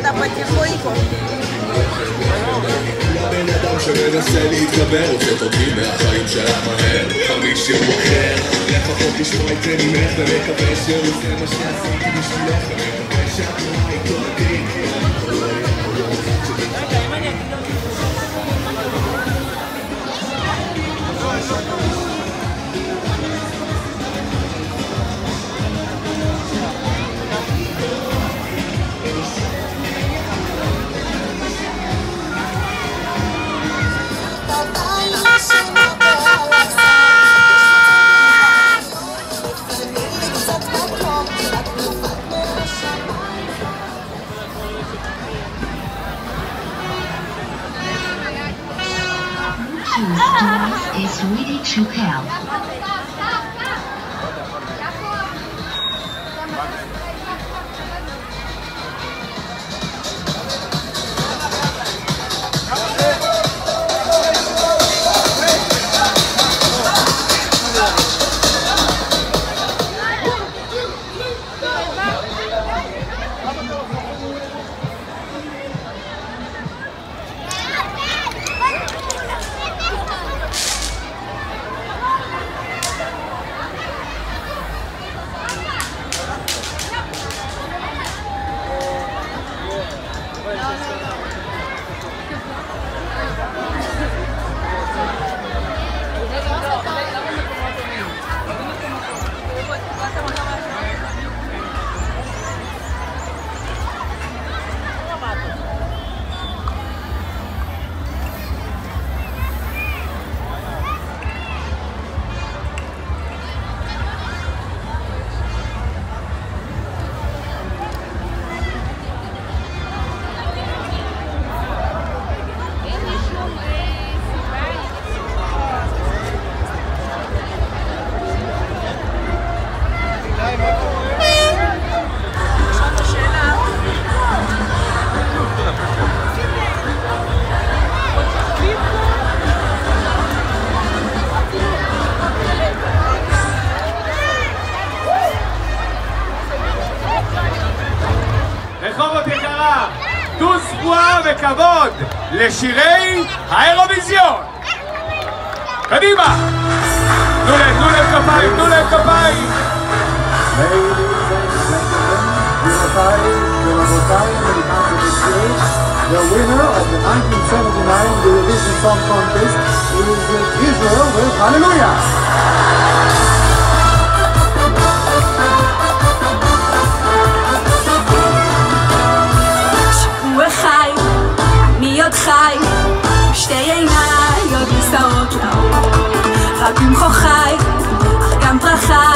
אתה בתיכוניקו. בן אדם שמנסה להתגבר, רוצה תותי מהחיים שלה מהר, חריש שהוא אחר, לפחות לשמוע את זה ממך ומקווה שהוא זה מה שעשיתי בשבילך, ומקווה שאת רואה איתו עתיד. Chappelle. לשירי האירוויזיון. קדימה! תנו להם, תנו להם כפיים, תנו להם כפיים! The winner of the 1979 Eurovision Song Contest is Israel with Hallelujah! מי עוד חי? שתי עיניי עוד נישאות לאור. רק במחו חי, אך גם פרחי,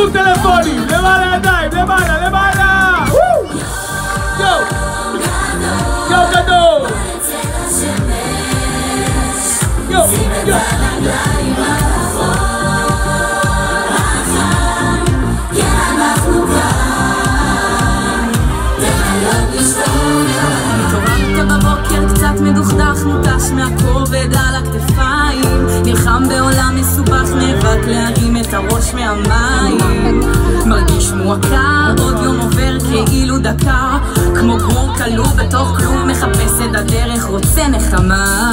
עזבו טלפונים, למעלה ידיים, למעלה, למעלה! יואו! יואו גדול! יואו! יואו! קצת מדוכדך, מותש מהכובד על הכתפיים נלחם בעולם מסובך, נאבק להרים את הראש מהמים. מרגיש מועקה, עוד יום עובר כאילו דקה. כמו גור כלוא בתוך כלום מחפש את הדרך, רוצה נחמה.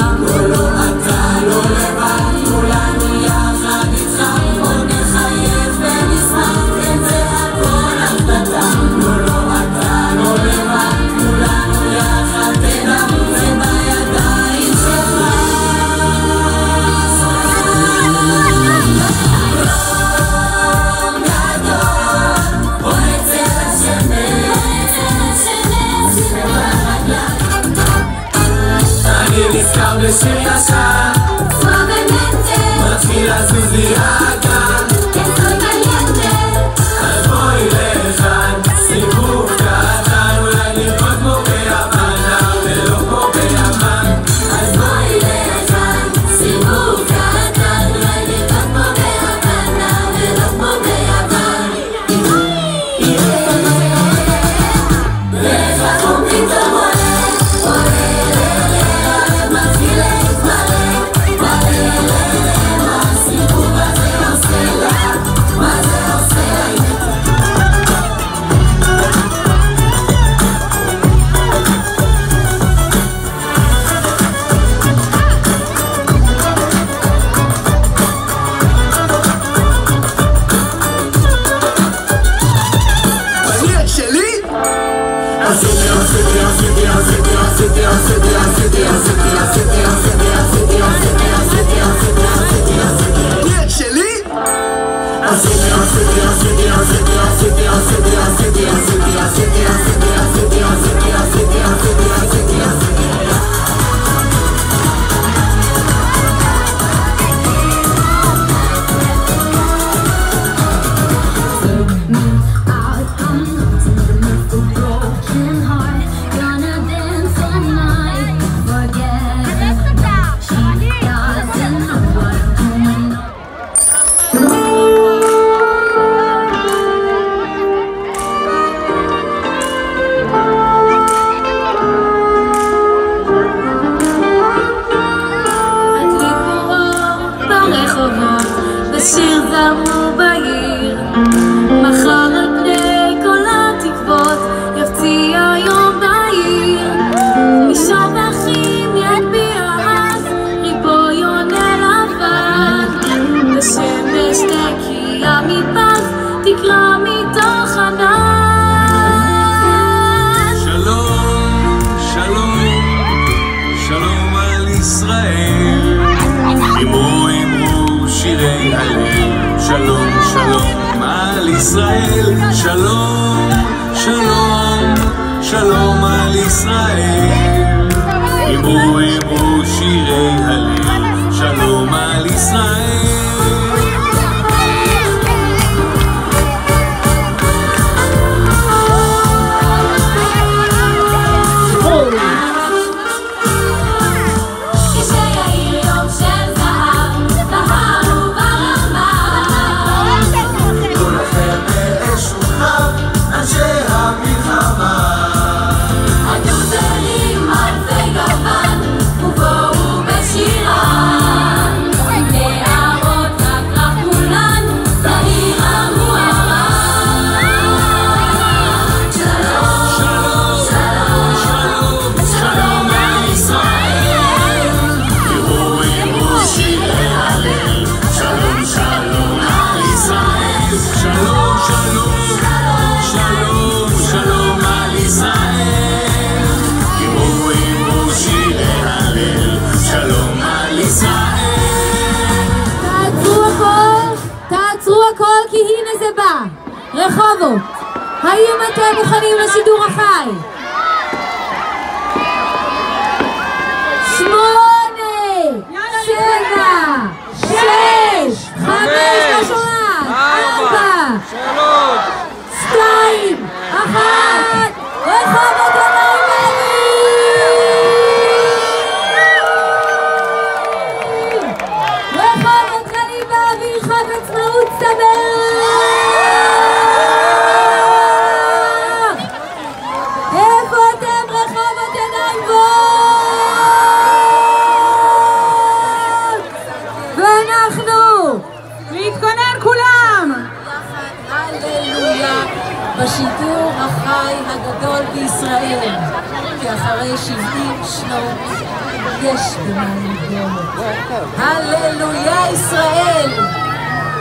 הללויה ישראל!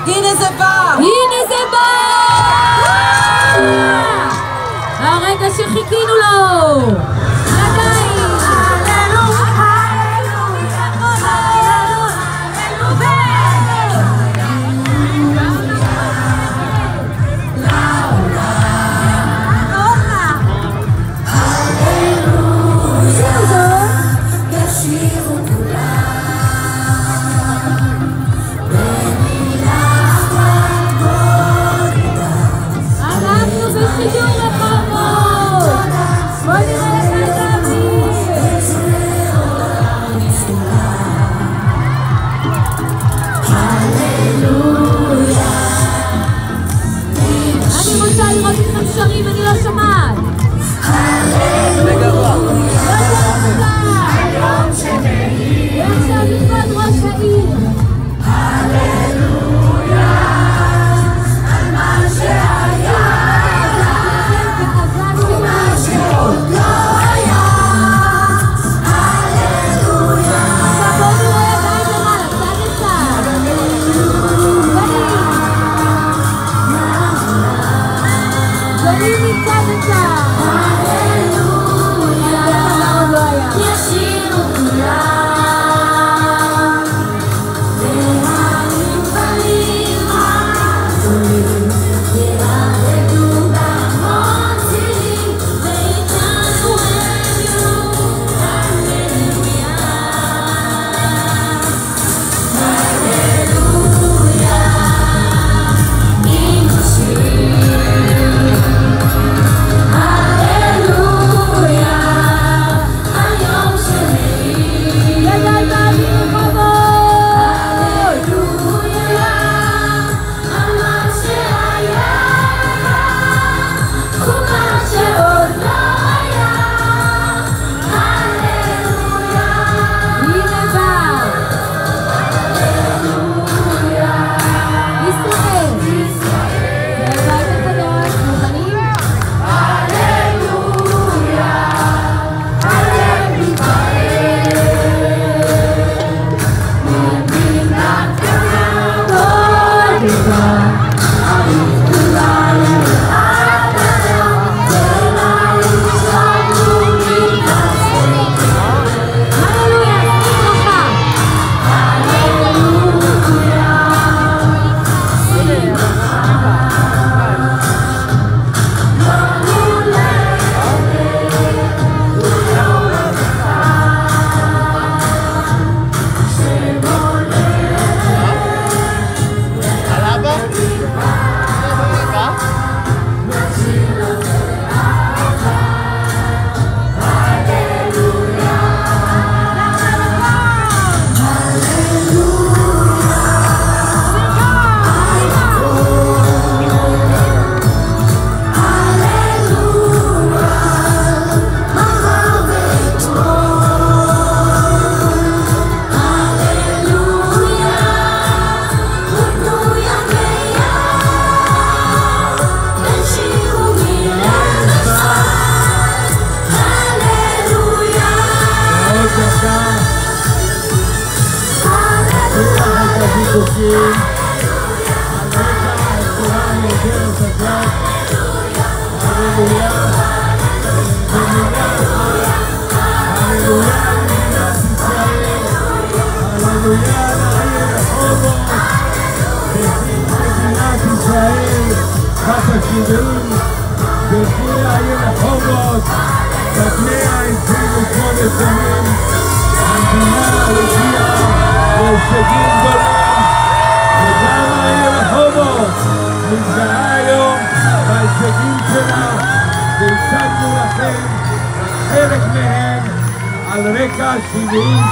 הנה זה בא! הנה זה בא! הרגע שחיכינו לו!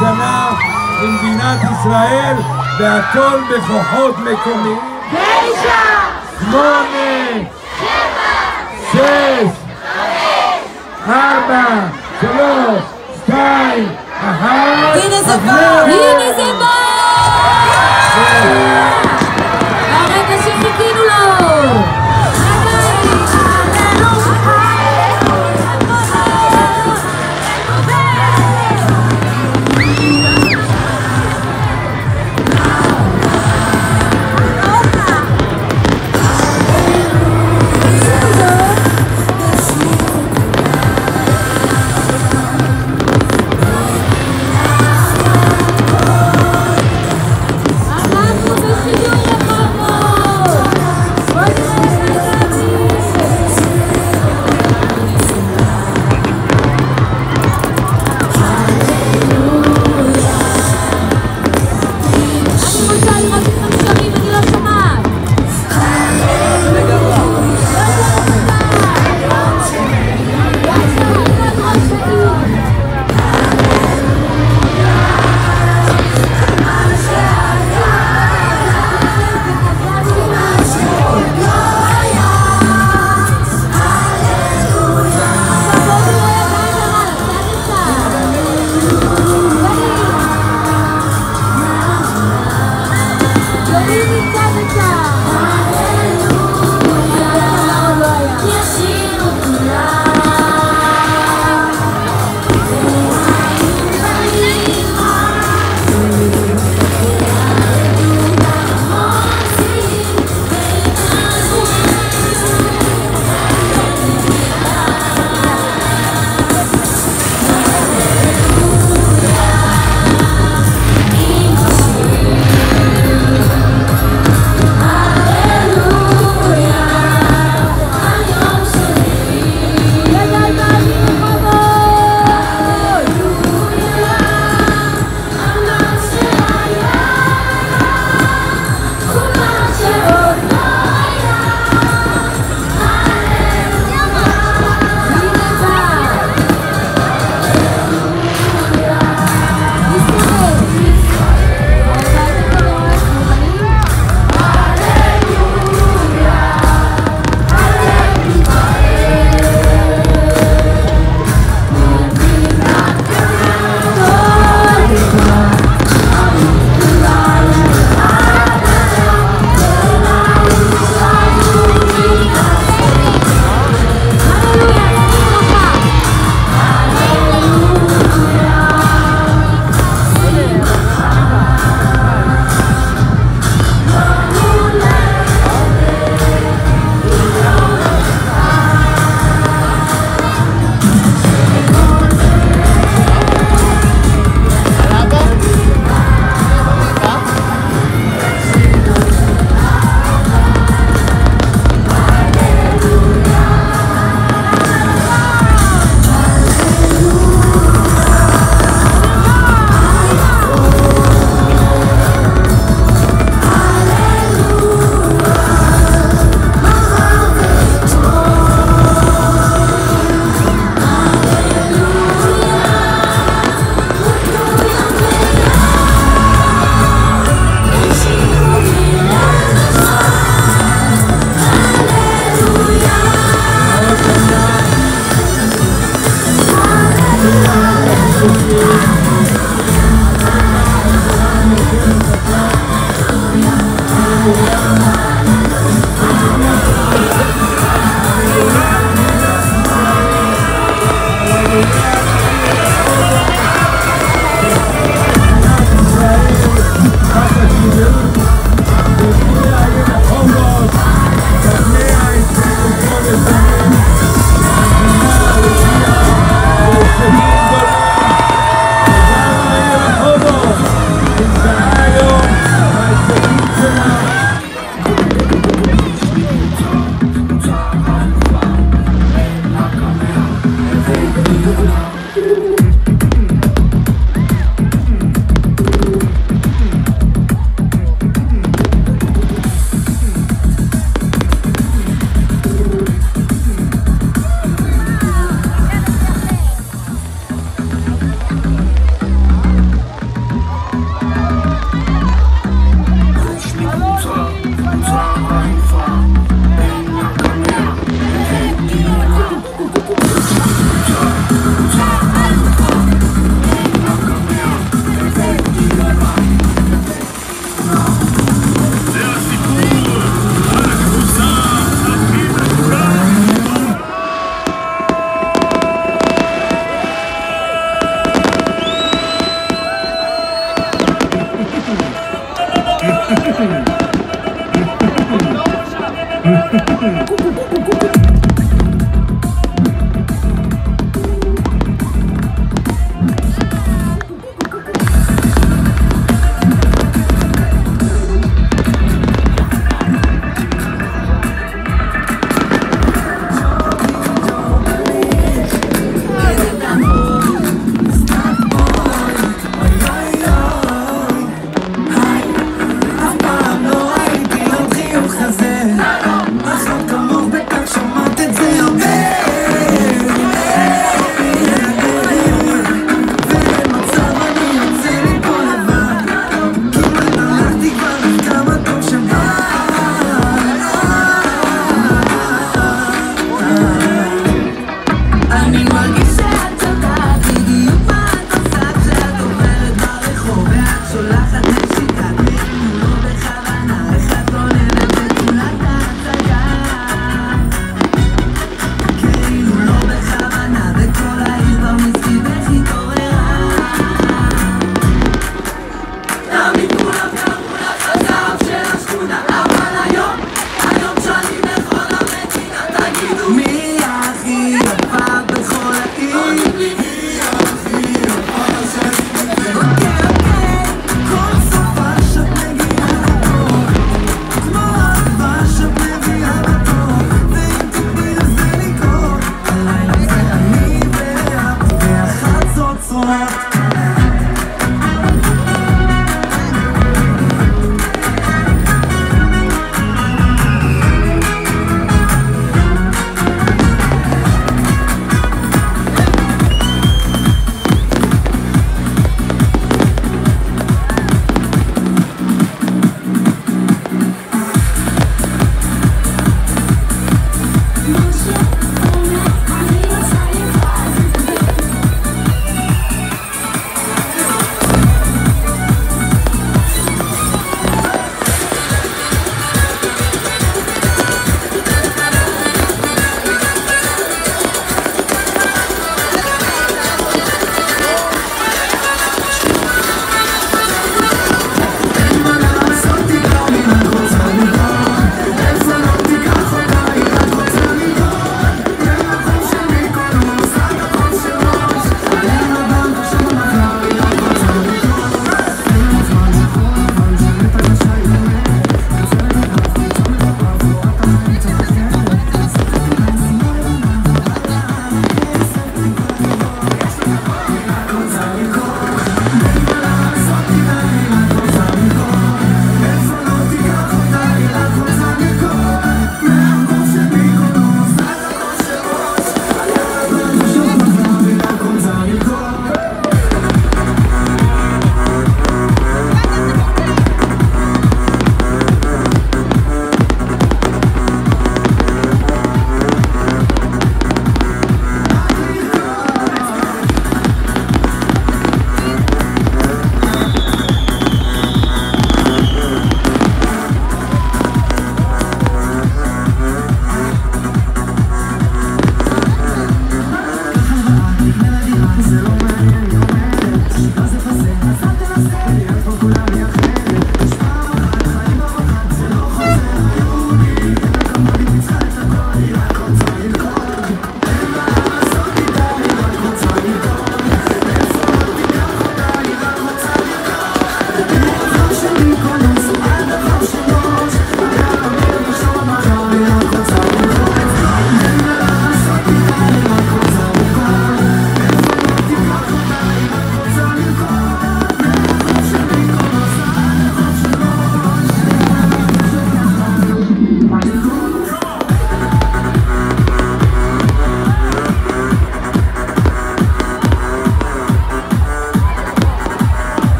שנה למדינת ישראל, והכל בכוחות מקומיים. תשע! שמונה, שש, ארבע, שלוש, שתיים, אחת. והנה זה בא! הנה זה בא!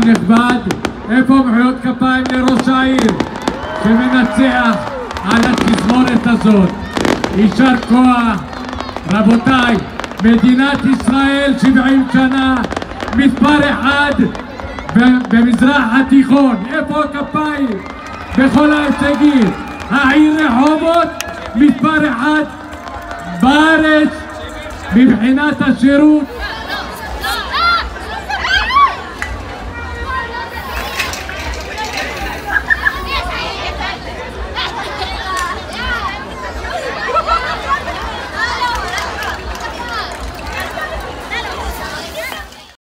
קהל נכבד, איפה מחיאות כפיים לראש העיר שמנצח על התזמורת הזאת? יישר כוח. רבותיי, מדינת ישראל 70 שנה, מספר אחד במזרח התיכון. איפה הכפיים? בכל ההישגים. העיר רחובות, מספר אחד בארץ מבחינת השירות